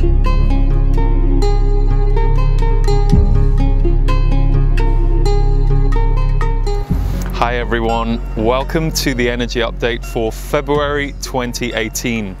Hi everyone, welcome to the energy update for February 2018.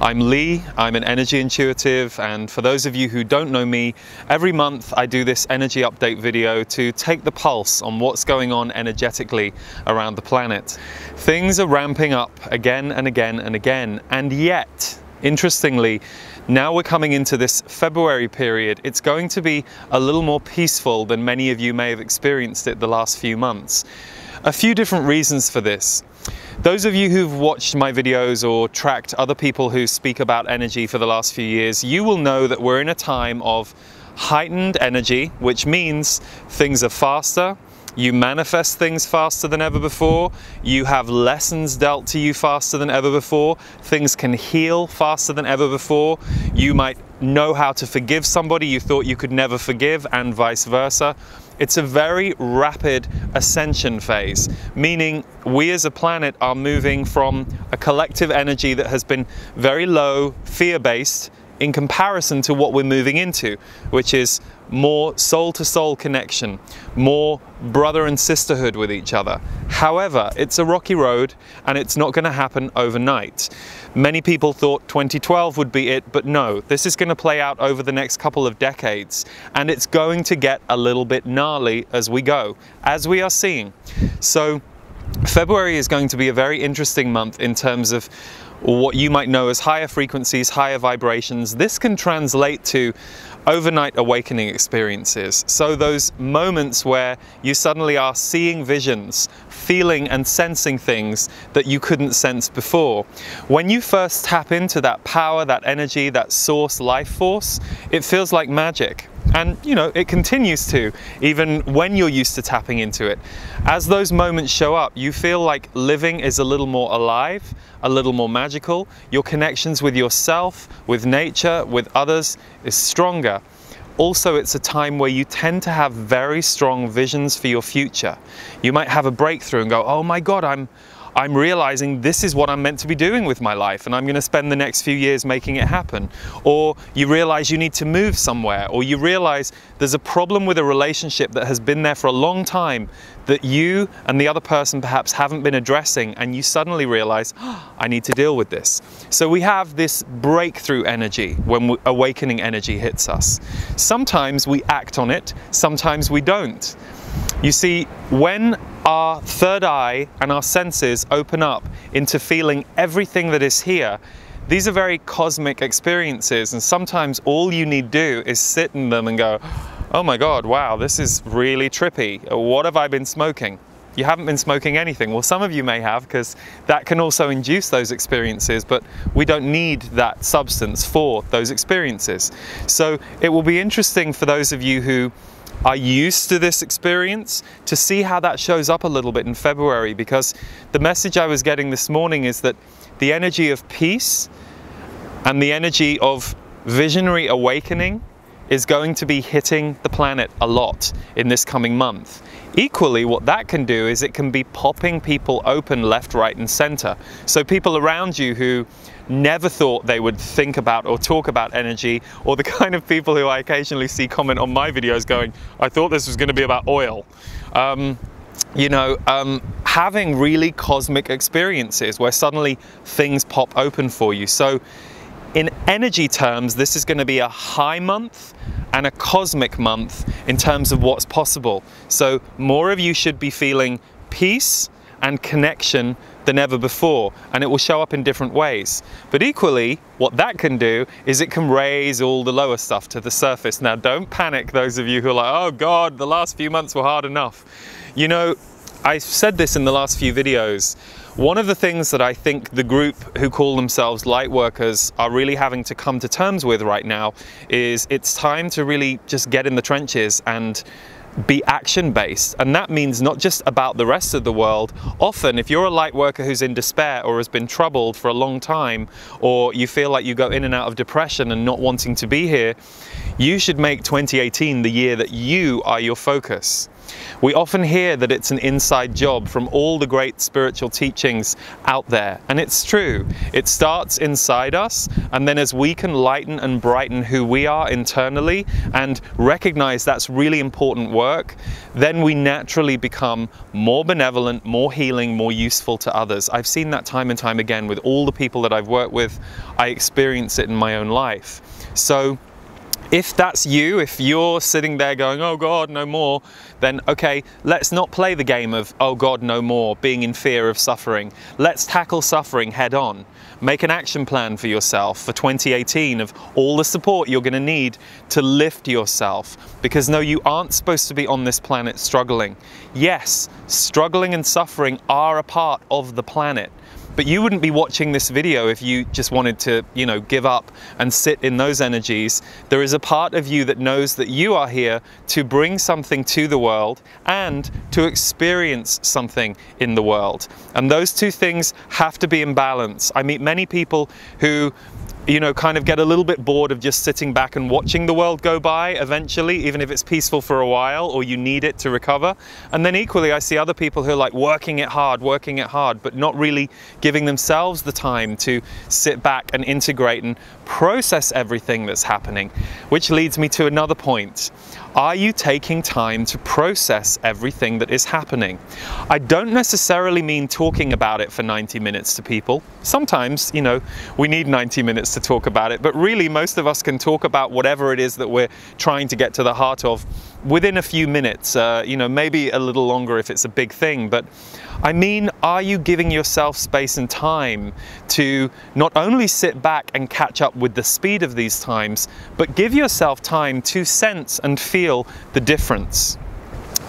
I'm Lee, I'm an energy intuitive, and for those of you who don't know me, every month I do this energy update video to take the pulse on what's going on energetically around the planet. Things are ramping up again and again and again, and yet, interestingly, now we're coming into this February period, it's going to be a little more peaceful than many of you may have experienced it the last few months. A few different reasons for this. Those of you who've watched my videos or tracked other people who speak about energy for the last few years, you will know that we're in a time of heightened energy, which means things are faster, you manifest things faster than ever before, you have lessons dealt to you faster than ever before, things can heal faster than ever before, you might know how to forgive somebody you thought you could never forgive, and vice versa. It's a very rapid ascension phase, meaning we as a planet are moving from a collective energy that has been very low, fear based, in comparison to what we're moving into, which is more soul to soul connection, more brother and sisterhood with each other. However, it's a rocky road and it's not going to happen overnight. Many people thought 2012 would be it, but no, this is going to play out over the next couple of decades and it's going to get a little bit gnarly as we go, as we are seeing. So, February is going to be a very interesting month in terms of what you might know as higher frequencies, higher vibrations. This can translate to overnight awakening experiences. So, those moments where you suddenly are seeing visions, feeling and sensing things that you couldn't sense before. When you first tap into that power, that energy, that source life force, it feels like magic. And you know, it continues to, even when you're used to tapping into it. As those moments show up, you feel like living is a little more alive, a little more magical. Your connections with yourself, with nature, with others is stronger. Also, it's a time where you tend to have very strong visions for your future. You might have a breakthrough and go, oh my God, I'm, I'm realizing this is what I'm meant to be doing with my life and I'm going to spend the next few years making it happen. Or you realize you need to move somewhere, or you realize there's a problem with a relationship that has been there for a long time that you and the other person perhaps haven't been addressing, and you suddenly realize, oh, I need to deal with this. So we have this breakthrough energy when awakening energy hits us. Sometimes we act on it, sometimes we don't. You see, when our third eye and our senses open up into feeling everything that is here, these are very cosmic experiences, and sometimes all you need to do is sit in them and go, Oh my God, wow, this is really trippy. What have I been smoking? You haven't been smoking anything. Well, some of you may have because that can also induce those experiences, but we don't need that substance for those experiences. So it will be interesting for those of you who are used to this experience to see how that shows up a little bit in February because the message I was getting this morning is that the energy of peace and the energy of visionary awakening is going to be hitting the planet a lot in this coming month. Equally, what that can do is it can be popping people open left, right, and center. So, people around you who never thought they would think about or talk about energy, or the kind of people who I occasionally see comment on my videos going, I thought this was going to be about oil. Um, you know, um, having really cosmic experiences where suddenly things pop open for you. So, in energy terms, this is going to be a high month and a cosmic month in terms of what's possible. So, more of you should be feeling peace and connection than ever before, and it will show up in different ways. But equally, what that can do is it can raise all the lower stuff to the surface. Now, don't panic, those of you who are like, oh God, the last few months were hard enough. You know, I said this in the last few videos. One of the things that I think the group who call themselves light workers are really having to come to terms with right now is it's time to really just get in the trenches and be action based. And that means not just about the rest of the world. Often, if you're a light worker who's in despair or has been troubled for a long time, or you feel like you go in and out of depression and not wanting to be here, you should make 2018 the year that you are your focus. We often hear that it's an inside job from all the great spiritual teachings out there, and it's true. It starts inside us, and then as we can lighten and brighten who we are internally and recognize that's really important work, then we naturally become more benevolent, more healing, more useful to others. I've seen that time and time again with all the people that I've worked with. I experience it in my own life. So if that's you, if you're sitting there going, oh God, no more, then okay, let's not play the game of, oh God, no more, being in fear of suffering. Let's tackle suffering head on. Make an action plan for yourself for 2018 of all the support you're going to need to lift yourself. Because no, you aren't supposed to be on this planet struggling. Yes, struggling and suffering are a part of the planet. But you wouldn't be watching this video if you just wanted to, you know, give up and sit in those energies. There is a part of you that knows that you are here to bring something to the world and to experience something in the world. And those two things have to be in balance. I meet many people who you know, kind of get a little bit bored of just sitting back and watching the world go by eventually, even if it's peaceful for a while or you need it to recover. And then equally, I see other people who are like working it hard, working it hard, but not really giving themselves the time to sit back and integrate and process everything that's happening. Which leads me to another point. Are you taking time to process everything that is happening? I don't necessarily mean talking about it for 90 minutes to people. Sometimes, you know, we need 90 minutes to talk about it, but really most of us can talk about whatever it is that we're trying to get to the heart of within a few minutes, uh, you know, maybe a little longer if it's a big thing, but I mean, are you giving yourself space and time to not only sit back and catch up with the speed of these times, but give yourself time to sense and feel the difference?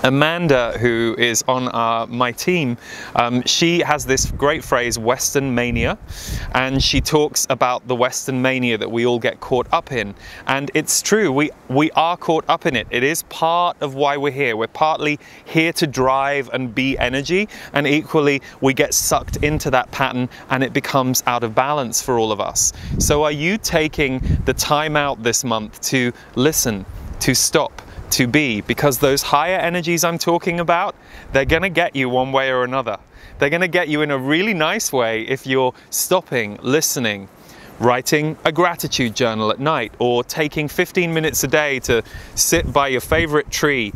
Amanda, who is on our, my team, um, she has this great phrase, Western mania, and she talks about the Western mania that we all get caught up in. And it's true, we, we are caught up in it. It is part of why we're here. We're partly here to drive and be energy, and equally, we get sucked into that pattern and it becomes out of balance for all of us. So, are you taking the time out this month to listen, to stop? To be because those higher energies I'm talking about, they're going to get you one way or another. They're going to get you in a really nice way if you're stopping, listening, writing a gratitude journal at night, or taking 15 minutes a day to sit by your favorite tree.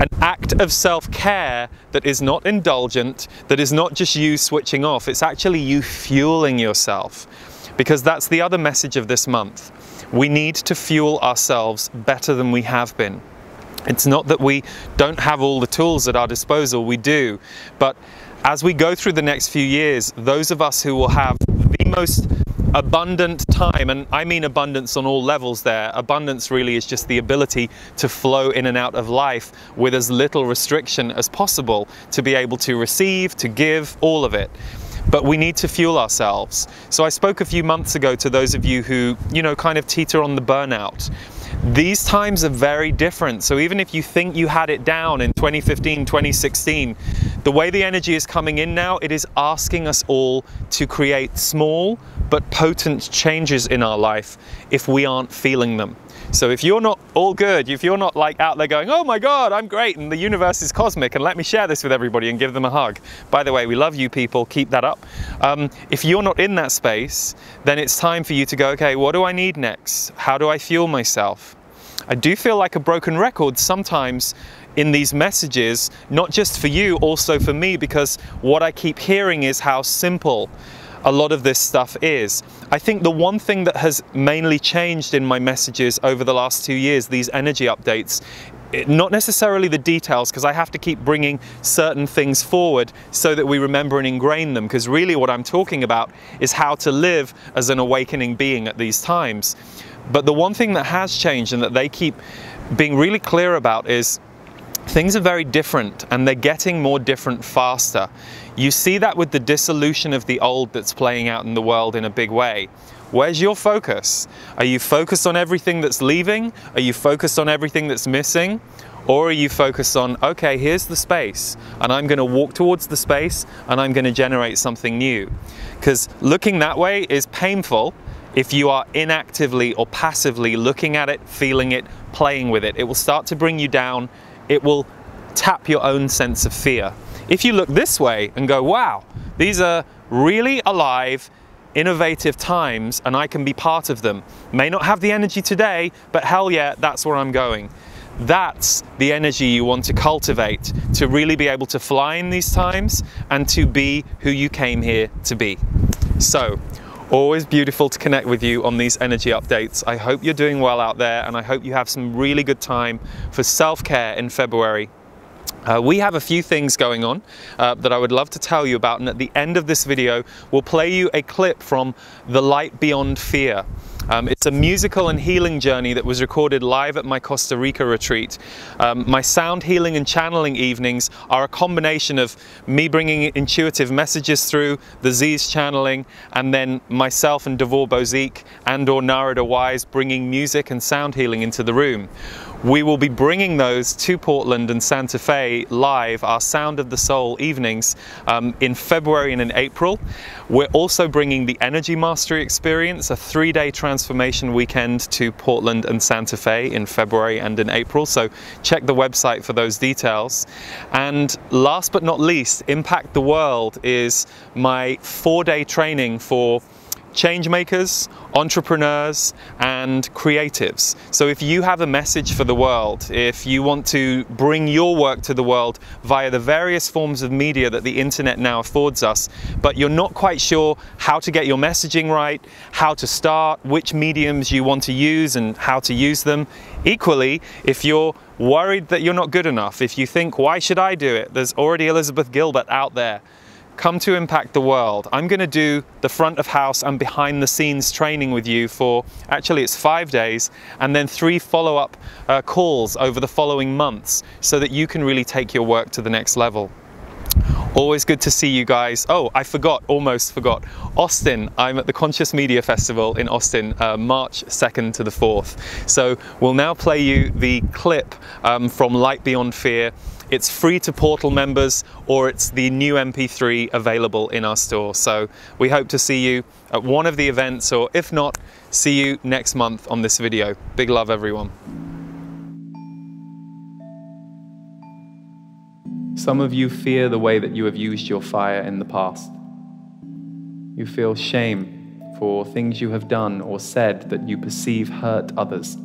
An act of self care that is not indulgent, that is not just you switching off, it's actually you fueling yourself. Because that's the other message of this month. We need to fuel ourselves better than we have been. It's not that we don't have all the tools at our disposal, we do. But as we go through the next few years, those of us who will have the most abundant time, and I mean abundance on all levels there, abundance really is just the ability to flow in and out of life with as little restriction as possible to be able to receive, to give, all of it but we need to fuel ourselves. So I spoke a few months ago to those of you who, you know, kind of teeter on the burnout. These times are very different. So even if you think you had it down in 2015, 2016, the way the energy is coming in now, it is asking us all to create small but potent changes in our life if we aren't feeling them. So if you're not all good, if you're not like out there going, oh my God, I'm great and the universe is cosmic and let me share this with everybody and give them a hug. By the way, we love you people, keep that up. Um, if you're not in that space, then it's time for you to go, okay, what do I need next? How do I fuel myself? I do feel like a broken record sometimes in these messages, not just for you, also for me, because what I keep hearing is how simple a lot of this stuff is. I think the one thing that has mainly changed in my messages over the last two years, these energy updates, not necessarily the details because I have to keep bringing certain things forward so that we remember and ingrain them because really what I'm talking about is how to live as an awakening being at these times. But the one thing that has changed and that they keep being really clear about is things are very different and they're getting more different faster. You see that with the dissolution of the old that's playing out in the world in a big way. Where's your focus? Are you focused on everything that's leaving? Are you focused on everything that's missing? Or are you focused on, okay, here's the space, and I'm going to walk towards the space and I'm going to generate something new? Because looking that way is painful if you are inactively or passively looking at it, feeling it, playing with it. It will start to bring you down it will tap your own sense of fear. If you look this way and go, wow, these are really alive, innovative times and I can be part of them. May not have the energy today, but hell yeah, that's where I'm going. That's the energy you want to cultivate to really be able to fly in these times and to be who you came here to be. So, always beautiful to connect with you on these energy updates. I hope you're doing well out there and I hope you have some really good time for self-care in February uh, we have a few things going on uh, that I would love to tell you about and at the end of this video we'll play you a clip from The Light Beyond Fear. Um, it's a musical and healing journey that was recorded live at my Costa Rica retreat. Um, my sound healing and channeling evenings are a combination of me bringing intuitive messages through, the Z's channeling, and then myself and Devor Bozique and or Narada Wise bringing music and sound healing into the room. We will be bringing those to Portland and Santa Fe live, our Sound of the Soul evenings um, in February and in April. We're also bringing the Energy Mastery Experience, a three-day transformation weekend to Portland and Santa Fe in February and in April. So check the website for those details. And last but not least, Impact the World is my four-day training for change makers, entrepreneurs, and creatives. So if you have a message for the world, if you want to bring your work to the world via the various forms of media that the internet now affords us, but you're not quite sure how to get your messaging right, how to start, which mediums you want to use and how to use them. Equally, if you're worried that you're not good enough, if you think, why should I do it? There's already Elizabeth Gilbert out there come to Impact the World. I'm going to do the front of house and behind the scenes training with you for actually it's five days and then three follow up uh, calls over the following months so that you can really take your work to the next level. Always good to see you guys. Oh, I forgot, almost forgot. Austin, I'm at the Conscious Media Festival in Austin, uh, March 2nd to the 4th. So we'll now play you the clip um, from Light Beyond Fear it's free to Portal members or it's the new MP3 available in our store. So we hope to see you at one of the events or if not, see you next month on this video. Big love everyone. Some of you fear the way that you have used your fire in the past. You feel shame for things you have done or said that you perceive hurt others,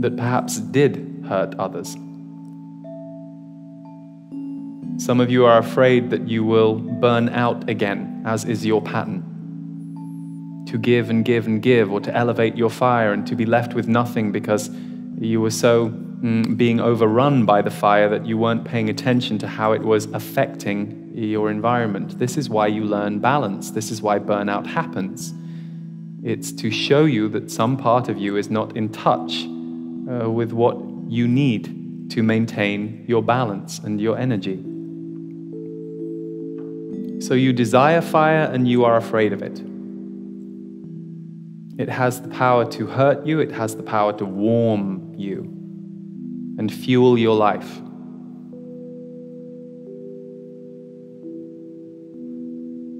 that perhaps did hurt others. Some of you are afraid that you will burn out again, as is your pattern. To give and give and give, or to elevate your fire and to be left with nothing because you were so being overrun by the fire that you weren't paying attention to how it was affecting your environment. This is why you learn balance. This is why burnout happens. It's to show you that some part of you is not in touch uh, with what you need to maintain your balance and your energy. So you desire fire and you are afraid of it. It has the power to hurt you, it has the power to warm you and fuel your life.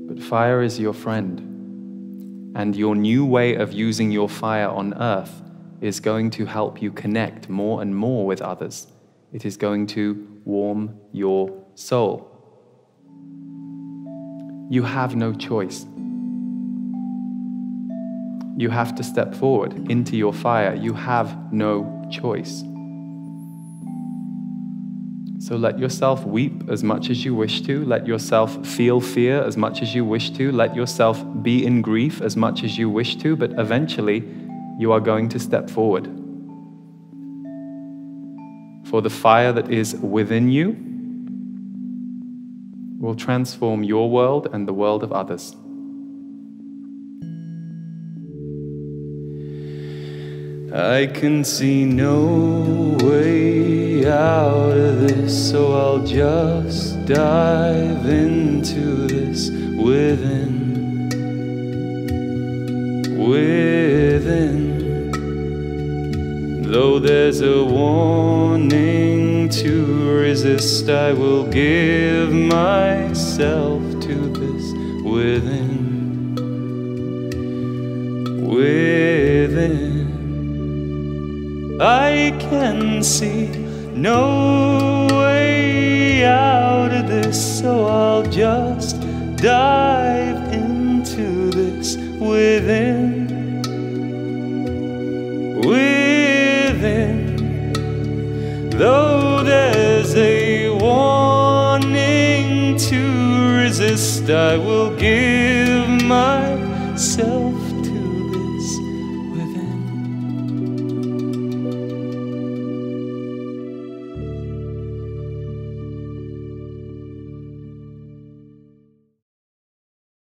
But fire is your friend, and your new way of using your fire on earth is going to help you connect more and more with others. It is going to warm your soul. You have no choice. You have to step forward into your fire. You have no choice. So let yourself weep as much as you wish to. Let yourself feel fear as much as you wish to. Let yourself be in grief as much as you wish to. But eventually, you are going to step forward. For the fire that is within you will transform your world and the world of others. I can see no way out of this, so I'll just dive into this within. Within. Though there's a warning to resist, I will give myself to this within. I can see no way out of this, so I'll just dive into this within. Within, though there's a warning to resist, I will give